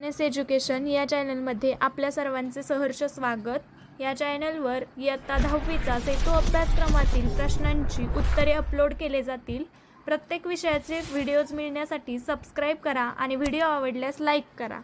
S education या चॅनलमध्ये आपल्या सर्वांचे सहर्ष स्वागत. या चॅनलवर इयत्ता दहावीचा सेतू अभ्यासक्रमातील प्रश्नांची उत्तरे अपलोड केले जातील. प्रत्येक विषयाचे व्हिडिओज मिळण्यासाठी सबस्क्राईब करा आणि व्हिडिओ आवडल्यास लाईक करा.